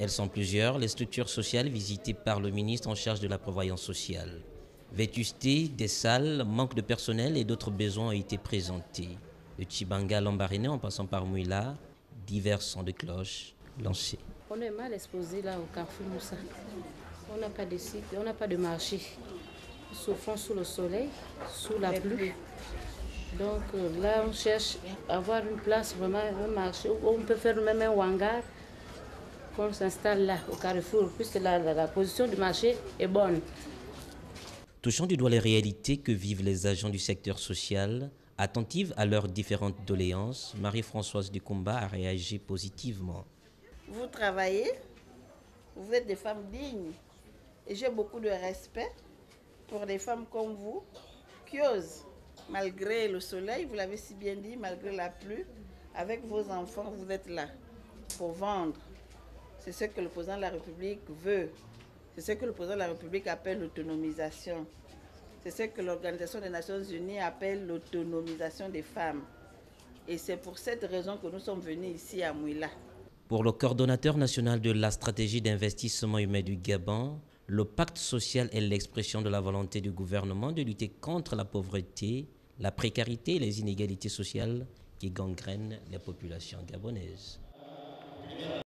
Elles sont plusieurs, les structures sociales visitées par le ministre en charge de la prévoyance sociale. Vétusté, des salles, manque de personnel et d'autres besoins ont été présentés. De Chibanga Lambaréné en passant par Mouila, divers sons de cloches lancés. On est mal exposé là au Carrefour Moussa. On n'a pas de site, on n'a pas de marché. Nous souffrons sous le soleil, sous la pluie. Donc euh, là, on cherche à avoir une place, vraiment un marché où on peut faire même un hangar qu'on s'installe là au Carrefour, puisque la, la, la position du marché est bonne. Touchant du doigt les réalités que vivent les agents du secteur social, attentive à leurs différentes doléances, Marie-Françoise Ducomba a réagi positivement. Vous travaillez, vous êtes des femmes dignes et j'ai beaucoup de respect pour des femmes comme vous qui osent, malgré le soleil, vous l'avez si bien dit, malgré la pluie, avec vos enfants, vous êtes là pour vendre. C'est ce que le président de la République veut. C'est ce que le président de la République appelle l'autonomisation. C'est ce que l'Organisation des Nations Unies appelle l'autonomisation des femmes. Et c'est pour cette raison que nous sommes venus ici à Mouila. Pour le coordonnateur national de la stratégie d'investissement humain du Gabon, le pacte social est l'expression de la volonté du gouvernement de lutter contre la pauvreté, la précarité et les inégalités sociales qui gangrènent les populations gabonaises.